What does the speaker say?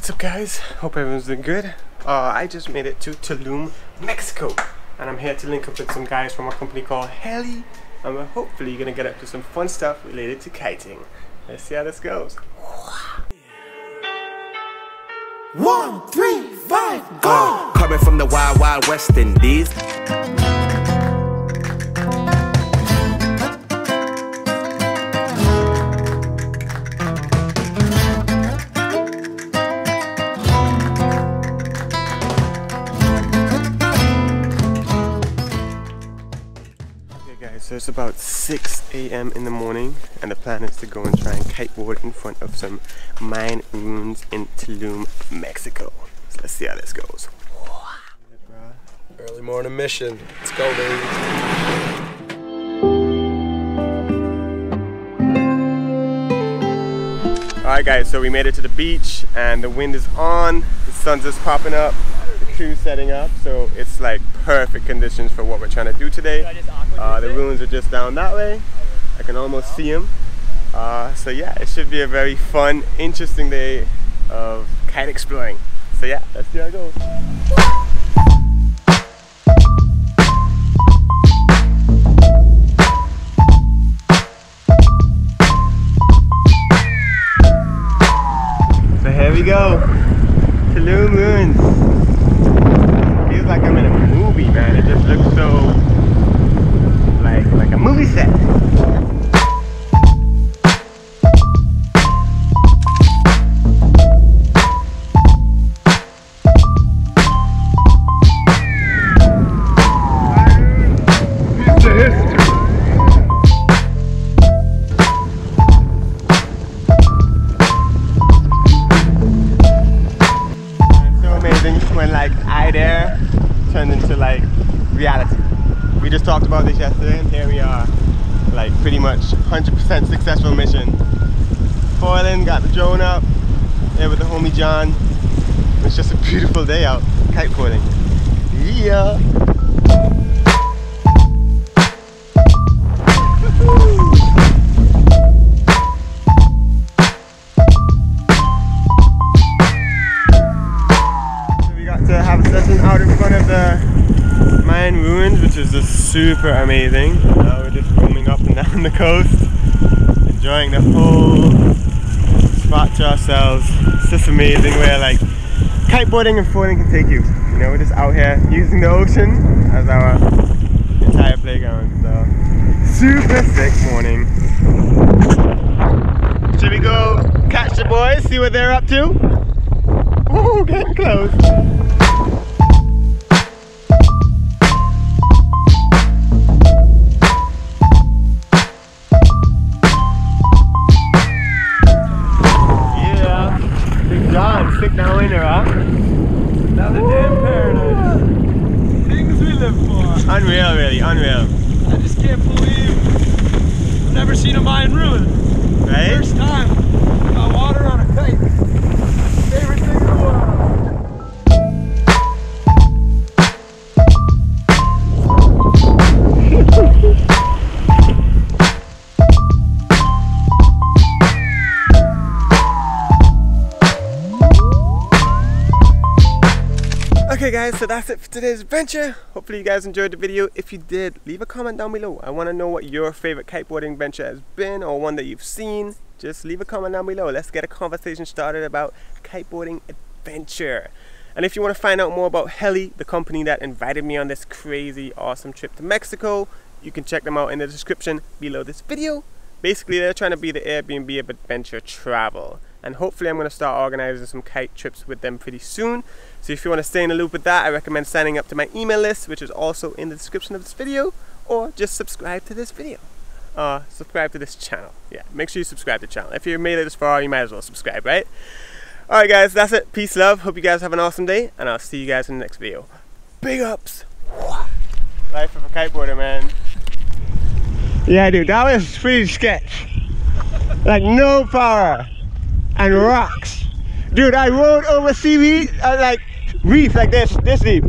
what's up guys? Hope everyone's doing good. Uh, I just made it to Tulum, Mexico. And I'm here to link up with some guys from a company called Heli. And we're hopefully gonna get up to some fun stuff related to kiting. Let's see how this goes. One, three, five, go! Coming from the wild, wild West Indies. So it's about 6 a.m. in the morning and the plan is to go and try and kiteboard in front of some Mayan ruins in Tulum, Mexico. So let's see how this goes. Early morning mission. Let's go, baby. Alright guys, so we made it to the beach and the wind is on, the sun's just popping up, the crew's setting up, so it's like perfect conditions for what we're trying to do today. Uh, the ruins are just down that way, I can almost see them. Uh, so yeah, it should be a very fun, interesting day of kite exploring. So yeah, let's see how it goes. So here we go. Tulum Ruins. Like I'm in a movie, man. It just looks so like like a movie set. Reality. We just talked about this yesterday and here we are like pretty much 100% successful mission. Foiling, got the drone up, here with the homie Jon. It's just a beautiful day out, kiteboarding. Yeah! Super amazing. Uh, we're just roaming up and down the coast, enjoying the whole spot to ourselves. It's just amazing where like kiteboarding and floating can take you. You know, we're just out here using the ocean as our entire playground. So super sick morning. Should we go catch the boys, see what they're up to? Ooh, getting close. Another day in paradise. Things we live for. Unreal, really, unreal. I just can't believe I've never seen a Mayan ruin. Okay guys, so that's it for today's adventure. Hopefully you guys enjoyed the video. If you did, leave a comment down below. I want to know what your favorite kiteboarding adventure has been or one that you've seen. Just leave a comment down below. Let's get a conversation started about kiteboarding adventure. And if you want to find out more about Heli, the company that invited me on this crazy awesome trip to Mexico, you can check them out in the description below this video. Basically, they're trying to be the Airbnb of adventure travel. And hopefully I'm going to start organizing some kite trips with them pretty soon. So if you want to stay in the loop with that, I recommend signing up to my email list, which is also in the description of this video, or just subscribe to this video. Uh, subscribe to this channel. Yeah, make sure you subscribe to the channel. If you made it this far, you might as well subscribe, right? Alright guys, that's it. Peace, love. Hope you guys have an awesome day, and I'll see you guys in the next video. Big ups! Life of a kiteboarder, man. Yeah, dude, that was pretty sketch. Like, no power. And rocks. Dude, I rode over seaweed, uh, like, reef like this, this deep.